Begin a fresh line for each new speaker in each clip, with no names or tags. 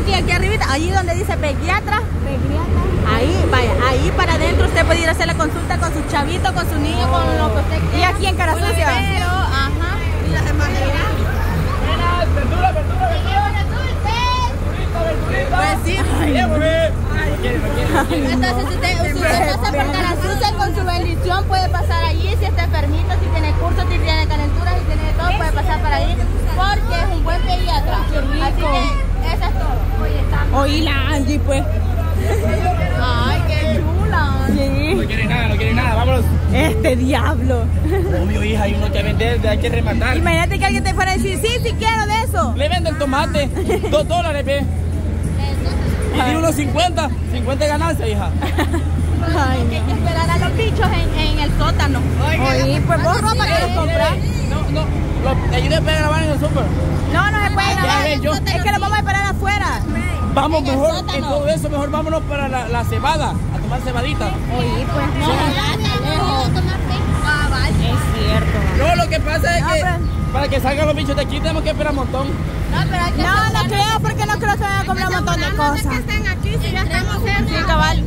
aquí, aquí arribita, allí donde dice pediatra. Ahí, vaya, ahí para adentro usted puede ir a hacer la consulta con su chavito, con su niño, con lo que usted quiera. Y aquí en Cara Sucia. Ajá. Y las demás.
Verdura, verdura, verdura.
Pues sí. Entonces, si usted, si usted pasa por Cara Sucia con su bendición, puede pasar allí. Si está enfermito, si tiene curso, si tiene calentura, si tiene de todo, puede pasar para ahí. Porque es un buen pediatra. Así que, eso es todo.
Oí la Angie, pues.
Ay, qué chula.
Sí.
No quiere nada, no quiere nada, vámonos.
Este diablo.
Obvio, hija, hay uno que vender, hay que rematar.
Imagínate que alguien te fuera a decir, sí, sí quiero de eso.
Le vende el tomate, dos dólares, ve. Y di unos 50, 50 de ganancia, hija.
Hay que esperar a los bichos en, en el sótano.
Oí, pues vos ropa que los compras.
No, no, lo, ayude a grabar en el súper.
No, no se puede
Ay, ya
grabar. Es que lo vamos a esperar afuera.
Vamos mejor, en todo eso, mejor vámonos para la, la cebada, a tomar cebadita.
Oí, pues.
No. Ah.
Es cierto.
No, lo que pasa es
No,
que
pero-
para que salgan los bichos de aquí tenemos que esperar un montón.
No, pero hay que
No, creo, porque no creo que van a comprar un montón de cosas.
estén aquí si ya estamos
Sí, cabal.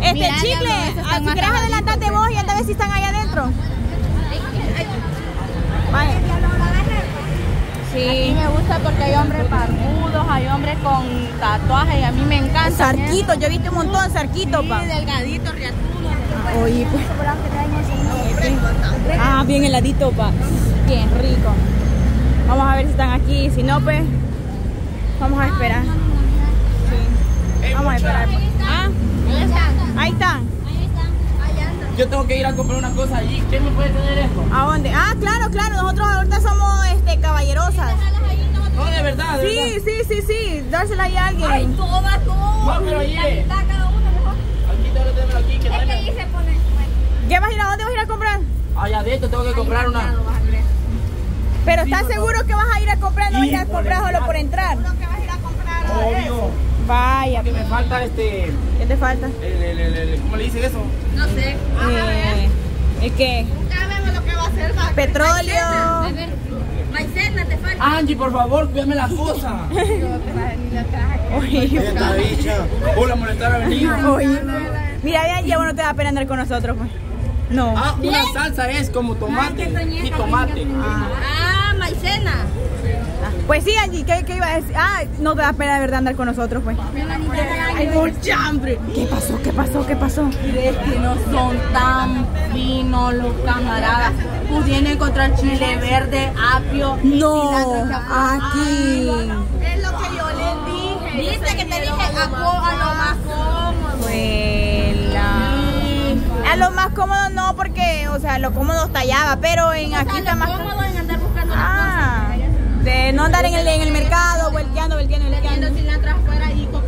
Este
Mira, ya
chicle,
no,
ah, si querés adelantarte vos y anda a ver si están allá adentro.
A mí
Sí.
me gusta porque hay hombres barbudos, hay hombres con tatuajes y a mí me encanta.
Sarquito, yo he visto un montón de sarquito, pa.
Sí, delgadito, riatudo.
Oye, pues. Ah, bien heladito, pa. Bien rico. Vamos a ver si están aquí. Si no, pues. Vamos a esperar. Sí. Vamos a esperar. pues. Ah,
Ahí están.
ahí están.
Yo tengo que ir a comprar una cosa allí. ¿Quién me puede tener esto?
¿A dónde? Ah,
verdad,
Sí, sí, sí, sí. Dársela ahí a alguien.
Todas,
No, pero allí. Aquí tengo que tenerlo aquí. Que
Es que
traiga-
ahí se pone.
¿Qué vas a ir a dónde vas a ir a comprar?
Allá adentro tengo que comprar una.
Pero ¿estás seguro que vas a ir a comprar? No vas a ir a comprar solo por entrar.
Obvio.
Vaya,
Que me falta este.
¿qué te falta?
El, el, el, el- ¿Cómo le dicen eso?
No sé.
Eh, ¿El qué?
Ya vemos lo que va a hacer. va.
Petróleo.
A ver. Maicena te falta.
Angie, por favor, cuídame la cosa.
Oye,
Esta bicha. Hola, molestar a venir.
oye. Mira, ya, ya bueno te da pena andar con nosotros, pues. No.
Ah, una salsa es como tomate y tomate.
Ah, maicena.
Pues sí, Angie, ¿qué, qué iba a decir? Ah, no te da pena de verdad andar con nosotros, pues. Hay mucha hambre. ¿Qué pasó? ¿Qué pasó? ¿Qué pasó?
Es que no son tan finos los camaradas. Pudieron encontrar chile verde, apio.
No, aquí.
Es lo que yo les dije. Viste que te dije a, a lo más cómodo.
Vuela. A lo más cómodo no, porque, o sea, lo cómodo estallaba, pero en
O sea,
aquí está
lo
más
cómodo en andar buscando las
Ah, de no andar en el, en el mercado, volteando, volteando,
cosas.
volteando.
Teniendo cilantro afuera y comprando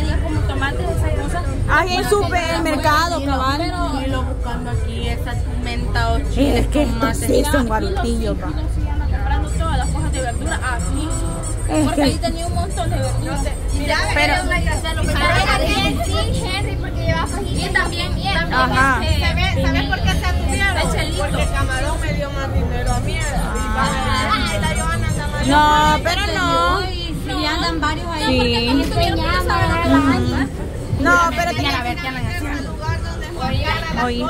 necesarias como tomates, esas cosas.
Ah, en supermercado, cabal.
Y lo buscando aquí, esas menta o chile.
Es que
tomate.
sí son
Y
guarutillos,
los
pa.
sí, sí andan comprando todas las cosas de verdura así.
Es
Porque
que-
ahí tenía un montón de verduras.
Pero,
Y
Henry, porque lleva fajita.
Y también, también
Ajá.
¿Sabes, ¿Sabes por qué se atuvieron?
El chelito.
Porque Camarón me dio más dinero a mí. Ay, la Joana anda más.
No, pero no.
Sí, andan varios
Sí. No, pero tenía
ver qué andan haciendo. lugar donde
Oye.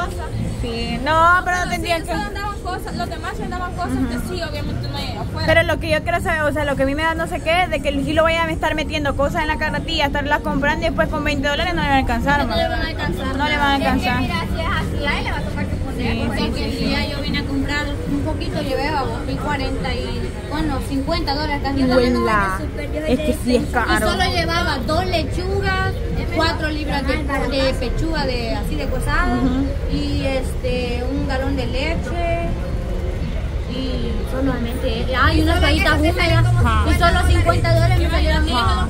Sí, no, pero no tendrían
Sí,
que.
cosas, los demás sí andaban cosas que sí, obviamente no hay afuera.
Pero lo que yo quiero saber, o sea, lo que a mí me da no sé qué, de que el Gilo vaya a estar metiendo cosas en la carretilla, estarlas comprando y después con 20 dólares no le van a alcanzar,
No le van a alcanzar.
No le van a
Es que
alcanzar.
mira, si es así, ahí le va a tocar que poner.
Sí,
porque
sí,
que si ya yo vine a comprar un poquito, llevé a vos, y 40 y, bueno, 50 dólares casi.
Huela. Es que sí es
Y
caro.
solo llevaba dos lechugas, cuatro libras de, de pechuga de así de cosada y este un galón de leche y
solamente. Hay unas toallitas húmedas y solo 50 dólares me
en el mercado.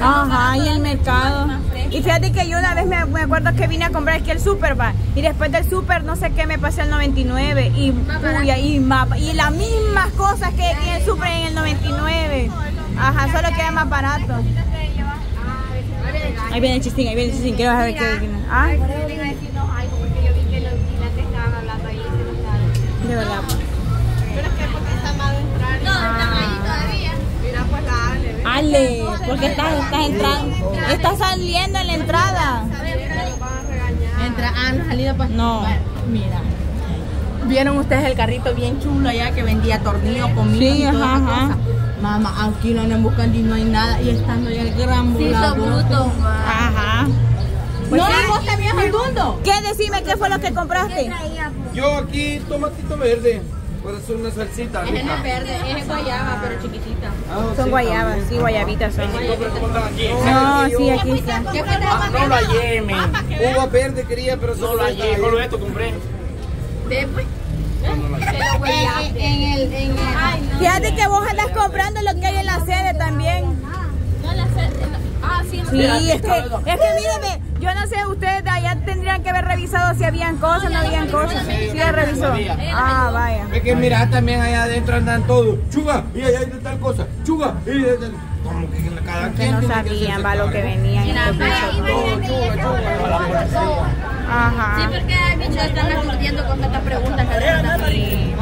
Ajá, y el mercado. Y fíjate que yo una vez me, me acuerdo que vine a comprar aquí el super va. Y después del super no sé qué me pasé al 99. Y, uy, y, más- y las mismas cosas que en el super en el 99. Ajá, solo que era más barato. Ahí viene el chistín, ahí viene el chistín. Quiero ver qué. Ah, de verdad. Porque estás, estás entrando. Estás saliendo en la entrada.
Entra, han salido pues.
No.
Mira. ¿Vieron ustedes el carrito bien chulo allá que vendía tornillos, comida
Sí,
y toda
ajá,
esa
ajá.
cosa? Mamá, aquí lo andan buscando y no hay nada. Y estando ya el gran
Sí, son
volador.
brutos.
Ajá. Pues
no,
sí.
vos también Facundo.
¿Qué? Decime qué fue lo que compraste.
Yo aquí tomatito verde. Puede hacer una salsita
es verde, ese es guayaba, pero chiquitita.
Ah,
Son
sí,
guayabas,
también.
sí, guayabitas son. No, sí, aquí está.
¿Qué fue
Ah, no lo hallé, men. Uva verde quería, pero solo esto compré.
Después. En, en el, en el.
Fíjate que vos andas comprando lo que hay en la sede también.
No la sé. Ah, sí, no
Sí, es que, es que míreme, yo no sé, ustedes de allá tendrían que haber revisado si habían cosas, no habían cosas. Sí, ya revisó. Ah, vaya.
Es que mira, también allá adentro andan todos. Chuga, y allá hay de tal cosa. Chuga, y de tal. Como que cada
Que
quien
no
tiene
sabían, va lo que venían. y todo eso.
No, chuga, chuga, a la policía.
Sí,
Ajá.
porque hay bichos están aturdiendo con tantas preguntas que.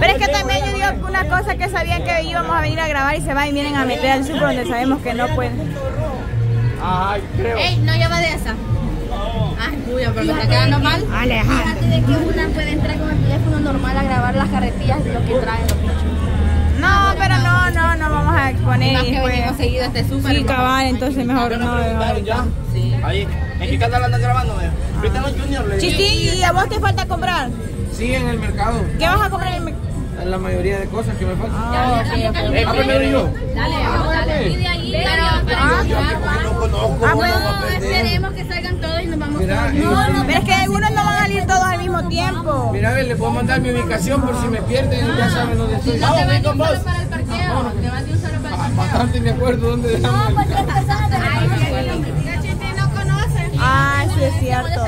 Pero es que también yo digo una cosa que sabían que íbamos a venir a grabar y se van y vienen a meter al super donde sabemos que no pueden.
Ay, creo.
Ey, no lleva de esa. Ay, puya, pero me está quedando mal.
Alejandro.
Fíjate de que una puede entrar con el teléfono normal a grabar las carretillas de lo que traen los bichos.
No, pero no, no, no vamos a exponer.
Más
y
que venimos
después-
seguido este súper.
Sí, cabal, entonces mejor no.
¿Preguntaron ya?
Sí.
Ahí. ¿En qué canal andan grabando? vea? Ahorita los Junior le
Chistín, ¿y a vos te falta comprar?
Sí, en el mercado.
¿Qué vas a comprar en el
En la mayoría de cosas que me faltan.
Ah.
Eh, primero yo.
Dale, dale. Y de ahí,
Pero,
Mira,
todos.
y-
Pero es que algunos no van a salir todos al mismo tiempo.
Mira, a ver, le puedo mandar mi ubicación por si me pierden y ya saben dónde estoy. Vamos, ven con vos.
Para el parqueo. Te vas de un solo para el
Ah, Bastante me acuerdo dónde dejamos. el-
Ah, sí es cierto.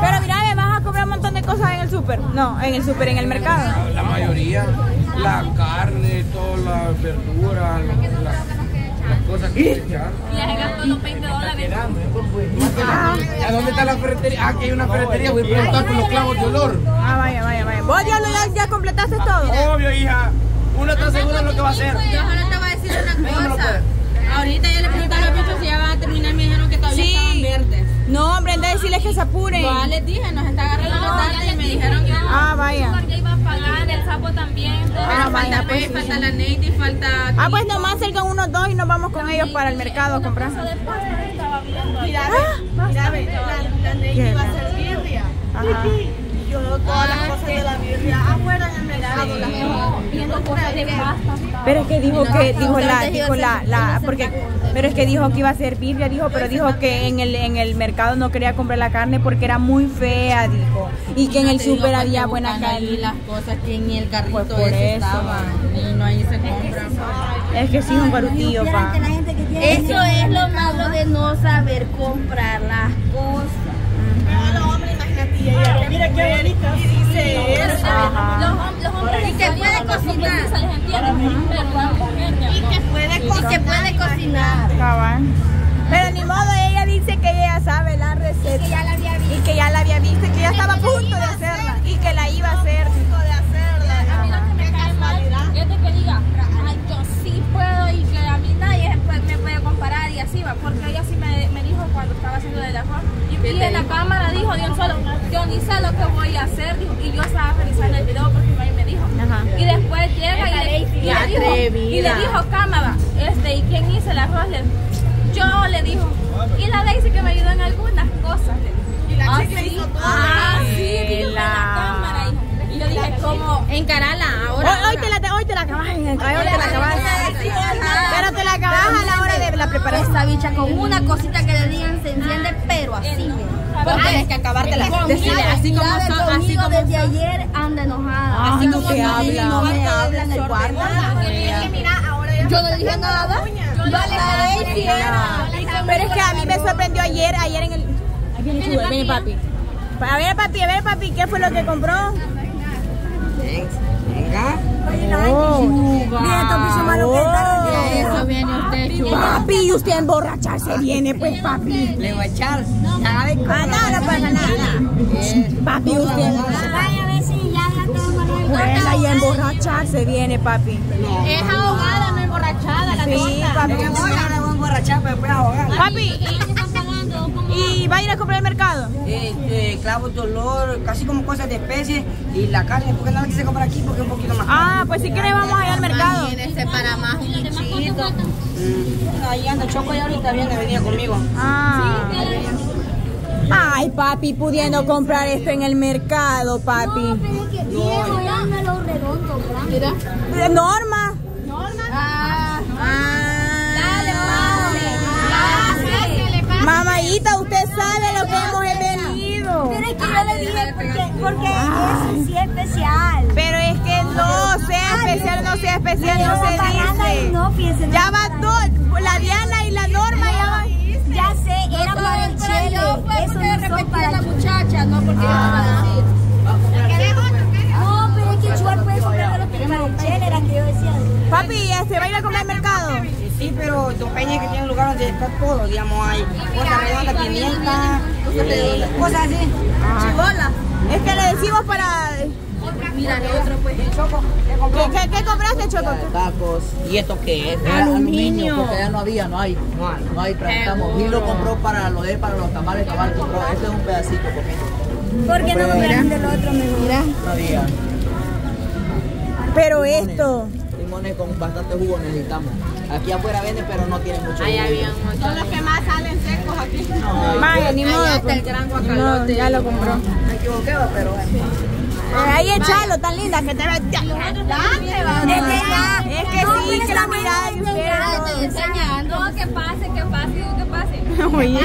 Pero mira, me vas a comprar un montón de cosas en el súper. No, en el súper, en el mercado.
La mayoría, la carne, todas las verduras, la- la- las cosas que se
y ya se gastó los 20 dólares.
¿A dónde está la ferretería? Ah, que hay una ferretería. Voy a preguntar por los clavos de olor.
Ah, vaya, vaya, vaya. ¿Vos ya, lo- ya, ya completaste todo?
Obvio, hija. Uno está seguro de lo que va a hacer.
Yo ahora te voy a decir una cosa.
pues.
Ahorita yo le pregunté a los bichos si ya van a terminar. Me dijeron que todavía
Sí.
estaban verdes.
No, hombre, anda a decirles que se apuren.
Ya les dije, nos está agarrando la tarde dijeron que.
Ah, vaya.
Porque iba a pagar el sapo también.
Ah,
Pero
vaya,
falta
pues,
P,
sí,
falta
sí.
la Nate y falta.
Ah, pues nomás salgan unos dos y nos vamos con ellos para el mercado a comprar.
Mira, mira, la, Nate iba a ser birria.
Ajá.
Y yo todas las cosas de la birria afuera en el mercado.
Cosas de.
Pero es que dijo que, dijo la, dijo la, la, porque, pero es que dijo que iba a ser birria, dijo, pero dijo que en el, en el mercado no quería comprar la carne porque era muy fea, dijo, y que en el súper había buena carne.
las cosas que en el carrito
Pues por
ese
eso.
estaban. Y no ahí se compran.
Es que sí es un barutillo, pa.
Eso es lo malo de no saber comprar las cocinar.
se les entiende, pero la mujer ya no.
Que puede
Y que puede cocinar.
Cabal. Pero ni modo, ella dice que ella sabe la receta.
Que ya la había visto.
Y que ya la había visto y que ya estaba a punto de hacerla. Y que la iba a hacer.
A mí lo que me cae mal es de que diga, ay, yo sí puedo y que a mí nadie pues, me puede comparar y así va, porque ella sí me, me dijo cuando estaba haciendo el arroz y, y en la cámara dijo de un solo, yo ni sé lo que voy a hacer dijo, y yo estaba revisando el video porque mi mamá me dijo.
Ajá.
Y después llega y le, y le
Qué
dijo, y le dijo cámara, este, ¿y quién hizo el arroz? Le- yo le dijo, y la Daisy que me ayudó en algunas cosas. le dijo.
Y la
Ah,
chica
sí,
hizo todo.
ah, sí, dijo
La-
cámara. hijo. Y yo dije, ¿cómo?
Encarala
Hoy,
ahora.
hoy te la, hoy te la acabas, hoy te la acabas. Pero te la acabas a la hora de la preparación.
Esta bicha con una cosita que le digan se enciende, pero así.
Porque
tienes que acabártela.
Así como son, así como
desde
son.
ayer anda enojada.
Ah,
así
no
como
te habla.
No me habla en el cuarto. Yo no dije nada. Yo le hiciera.
Pero es que a mí me sorprendió ayer, ayer en el... Viene papi. A ver, papi, a ver, papi, ¿qué fue lo que compró?
Venga.
Eso viene usted, Papi, usted a emborracharse viene, pues, papi.
Le voy a echar.
Ah, no, no pasa nada. Papi, usted...
Vaya a ver si ya la tengo
Vuela y a emborracharse viene, papi.
Es ahogada, no emborrachada la
Sí, papi.
Ahora voy a emborrachar, pero después a ahogar.
Papi, ¿y va a ir a comprar al mercado?
Eh, eh, clavos de olor, casi como cosas de especies y la carne, porque no la quise comprar aquí porque es un poquito más cara.
Ah, pues si quiere vamos allá al mercado.
Imagínese para más un bichito.
Mm, Ahí anda Choco y ahorita viene, venía conmigo.
Ah. Ay, papi, pudiendo comprar esto en el mercado, papi.
Viejo, ya me lo redondo, ¿verdad?
Eh, Norma.
Ah,
Mamayita, usted sabe lo que hemos venido.
Pero es que yo le dije porque, porque es sí especial.
Pero es que no, sea especial, no sea especial, no se dice.
No, fíjense.
Ya va dos, la Diana y la Norma ya van.
Ya sé, era para el chile.
Yo fue porque repente
para
la muchacha, no porque yo iba a decir.
Papi, este va a ir a comprar al mercado.
Sí, pero Don Peña que tiene un lugar donde está todo, digamos, hay cosas redondas, pimienta, cosas así.
Chibola. Es que le decimos para.
Mira, el otro pues.
Choco, ¿qué?
¿Qué, compraste, Choco?
tacos. ¿Y esto qué es?
Aluminio.
Porque ya no había, no hay.
No hay.
No hay, tramitamos. Y lo compró para lo de para los tamales, cabal, compró. Este es un pedacito, porque
¿Por qué no compraron del otro mejor?
no había.
Pero esto.
Limones con bastante jugo necesitamos. Aquí afuera venden, pero no tienen mucho
Ahí
jugo.
había un
son los que más salen secos aquí.
Vaya, ni modo.
está
pues.
el gran guacalote.
ya lo compró.
Me equivoqué, va, pero bueno.
Ahí echalo, tan linda que te ve.
Es que ya.
Es que
No,
sí, que la mirada
enseñando. No, que pase, que pase, que pase.
Oye.